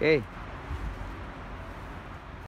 ஏய்